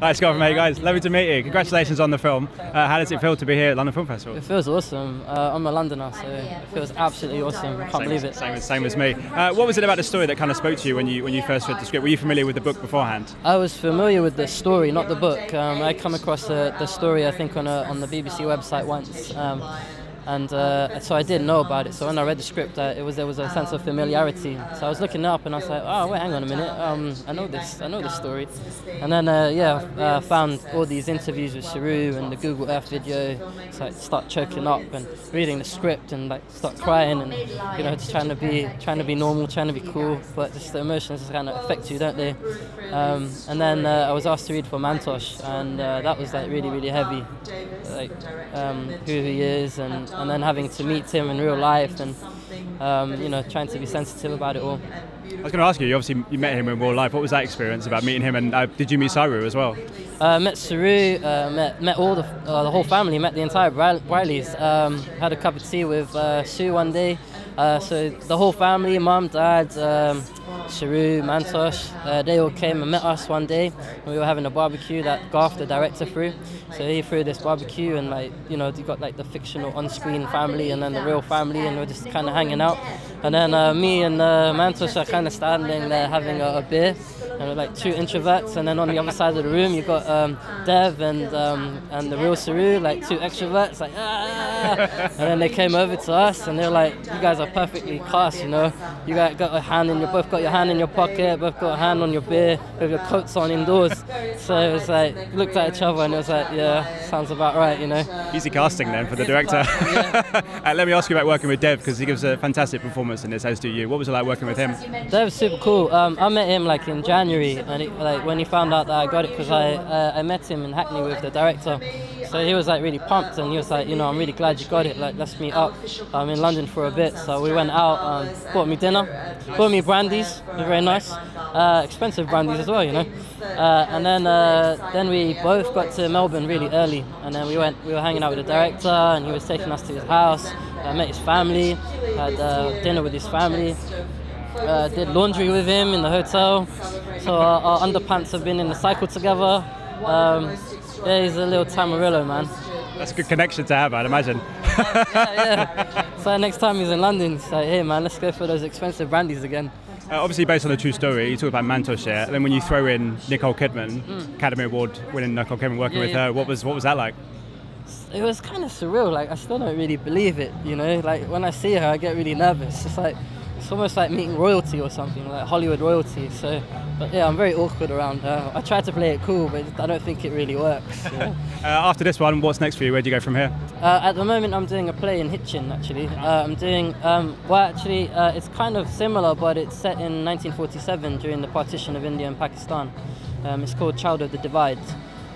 Hi, Scott from Hey Guys. Lovely to meet you. Congratulations on the film. Uh, how does it feel to be here at London Film Festival? It feels awesome. Uh, I'm a Londoner, so it feels absolutely awesome. I can't Same, believe it. Same, as- same as me. Uh, what was it about the story that kind of spoke to you when you when you first read the script? Were you familiar with the book beforehand? I was familiar with the story, not the book. Um, I come across the, the story, I think, on a, on the BBC website once. Um, and uh, so I didn't know about it. So when I read the script, uh, it was there was a sense of familiarity. So I was looking up and I was like, oh wait, hang on a minute, um, I know this, I know this story. And then uh, yeah, uh, found all these interviews with Sharu and the Google Earth video. So I start choking up and reading the script and like start crying and you know just trying to be trying to be normal, trying to be cool, but just the emotions just kind of affect you, don't they? Um, and then uh, I was asked to read for Mantosh, and uh, that was like really really heavy, like um, who he is and and then having to meet him in real life and um, you know trying to be sensitive about it all. I was going to ask you. You obviously you met him in real life. What was that experience about meeting him? And uh, did you meet Saroo as well? Uh, met Saroo, uh, met met all the uh, the whole family, met the entire Bri- Rileys. Um, had a cup of tea with uh, Sue one day. Uh, so the whole family, mum, dad, um, Sharu, Mantosh, uh, they all came and met us one day. And we were having a barbecue that Garth, the director, threw. So he threw this barbecue, and like you know, you got like the fictional on-screen family and then the real family, and we're just kind of hanging out. And then uh, me and uh, Mantosh are kind of standing there having a, a beer, and we're like two introverts. And then on the other side of the room, you got um, Dev and um, and the real Saroo, like two extroverts, like ah. And then they came over to us, and they're like, "You guys are perfectly cast, you know. You guys got a hand in your, both got your hand in your pocket, both got a hand on your beer, with your coats on indoors." So it was like looked at each other, and it was like, "Yeah, sounds about right," you know. Easy casting then for the director. uh, let me ask you about working with Dev because he gives a fantastic performance in this, as do you. What was it like working with him? Dev's super cool. Um, I met him like in January, and it, like when he found out that I got it, because I uh, I met him in Hackney with the director. So he was like really pumped, and he was like, you know, I'm really glad you got it. Like let's meet up. I'm in London for a bit, so we went out, um, bought me dinner, bought me brandies, they're very nice, uh, expensive brandies as well, you know. Uh, and then uh, then we both got to Melbourne really early, and then we went. We were hanging out with the director, and he was taking us to his house. I met his family, had uh, dinner with his family uh, did laundry with him in the hotel. So our, our underpants have been in the cycle together. Um, yeah, he's a little Tamarillo, man. That's a good connection to have, I'd imagine. Yeah, yeah. So next time he's in London, he's like, hey man, let's go for those expensive brandies again. Uh, obviously, based on the true story, you talk about Mantosh here, then when you throw in Nicole Kidman, Academy Award winning Nicole Kidman, working Mm. Yeah, with her, what was what was that like? It was kind of surreal. Like I still don't really believe it. You know, like when I see her, I get really nervous. It's like it's almost like meeting royalty or something, like Hollywood royalty. So, but yeah, I'm very awkward around her. I try to play it cool, but I don't think it really works. Uh, after this one, what's next for you? Where do you go from here? Uh, at the moment, I'm doing a play in Hitchin. Actually, uh, I'm doing um, well. Actually, uh, it's kind of similar, but it's set in 1947 during the partition of India and Pakistan. Um, it's called Child of the Divide,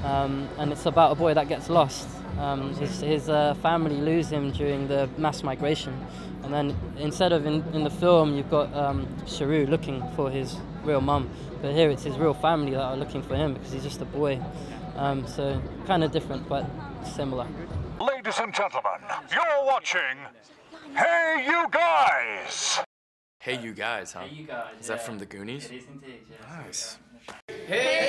um, and it's about a boy that gets lost. Um, his his uh, family lose him during the mass migration, and then instead of in, in the film, you've got um, Sharu looking for his real mum, but here it's his real family that are looking for him because he's just a boy. Um, so kind of different, but similar. Ladies and gentlemen, you're watching Hey You Guys! Hey, you guys, huh? you guys. Is that from the Goonies? is indeed, Nice. Hey You Guys!